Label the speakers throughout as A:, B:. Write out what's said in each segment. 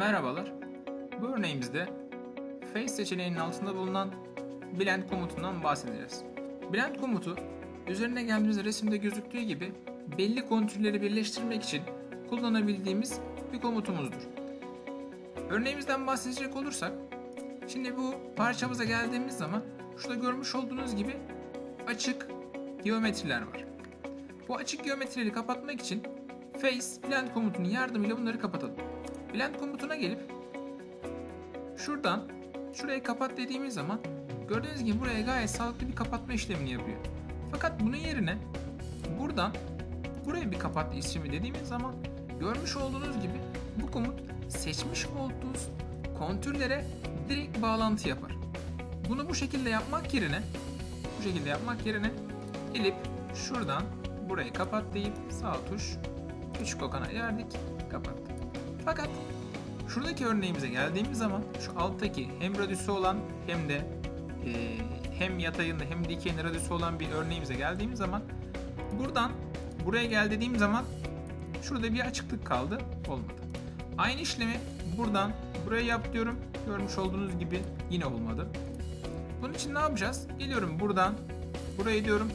A: Merhabalar. Bu örneğimizde face seçeneğinin altında bulunan blend komutundan bahsedeceğiz. Blend komutu üzerine geldiğimiz resimde gözüktüğü gibi belli kontürleri birleştirmek için kullanabildiğimiz bir komutumuzdur. Örneğimizden bahsedecek olursak şimdi bu parçamıza geldiğimiz zaman şurada görmüş olduğunuz gibi açık geometriler var. Bu açık geometrileri kapatmak için face blend komutunun yardımıyla bunları kapatalım. Blend komutuna gelip şuradan şurayı kapat dediğimiz zaman gördüğünüz gibi buraya gayet sağlıklı bir kapatma işlemini yapıyor. Fakat bunun yerine buradan buraya bir kapat işlemi dediğimiz zaman görmüş olduğunuz gibi bu komut seçmiş olduğunuz kontürlere direkt bağlantı yapar. Bunu bu şekilde yapmak yerine bu şekilde yapmak yerine gelip şuradan burayı kapat deyip sağ tuş küçük okana verdik kapattık. Fakat şuradaki örneğimize geldiğimiz zaman şu alttaki hem radüsü olan hem de e, hem yatayında hem dikeyinde radüsü olan bir örneğimize geldiğimiz zaman buradan buraya gel dediğim zaman şurada bir açıklık kaldı olmadı. Aynı işlemi buradan buraya yap diyorum. Görmüş olduğunuz gibi yine olmadı. Bunun için ne yapacağız? Geliyorum buradan buraya diyorum.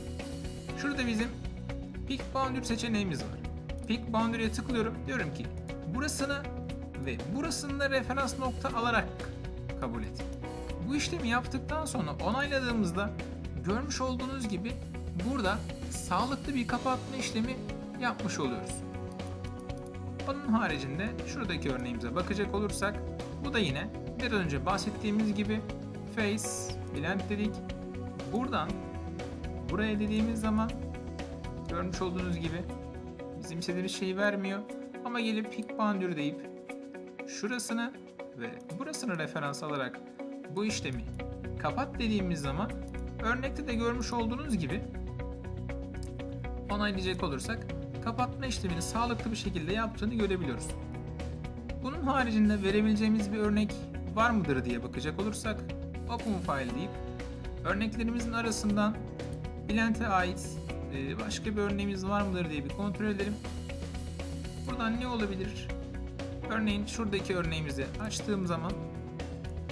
A: Şurada bizim Pick Boundary seçeneğimiz var. Pick Boundary'e tıklıyorum. Diyorum ki burasını ve burasını da referans nokta alarak kabul et. Bu işlemi yaptıktan sonra onayladığımızda görmüş olduğunuz gibi burada sağlıklı bir kapatma işlemi yapmış oluyoruz. Onun haricinde şuradaki örneğimize bakacak olursak bu da yine biraz önce bahsettiğimiz gibi face blend dedik. Buradan buraya dediğimiz zaman görmüş olduğunuz gibi bizim istediğimiz şeyi vermiyor ama gelip pick boundary deyip şurasını ve burasını referans alarak bu işlemi kapat dediğimiz zaman örnekte de görmüş olduğunuz gibi onaylayacak olursak kapatma işlemini sağlıklı bir şekilde yaptığını görebiliyoruz. Bunun haricinde verebileceğimiz bir örnek var mıdır diye bakacak olursak Open File deyip örneklerimizin arasından Blend'e ait başka bir örneğimiz var mıdır diye bir kontrol edelim. Buradan ne olabilir? Örneğin şuradaki örneğimizi açtığım zaman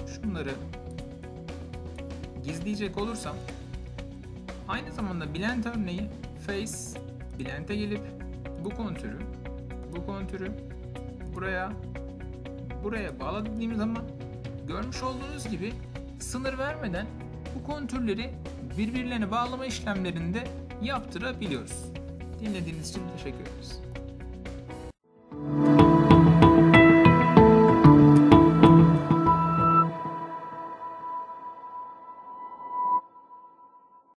A: şunları gizleyecek olursam aynı zamanda Blend örneği Face Blend'e gelip bu kontürü bu kontürü buraya buraya bağla dediğim zaman görmüş olduğunuz gibi sınır vermeden bu kontürleri birbirlerine bağlama işlemlerinde yaptırabiliyoruz. Dinlediğiniz için teşekkür ederiz.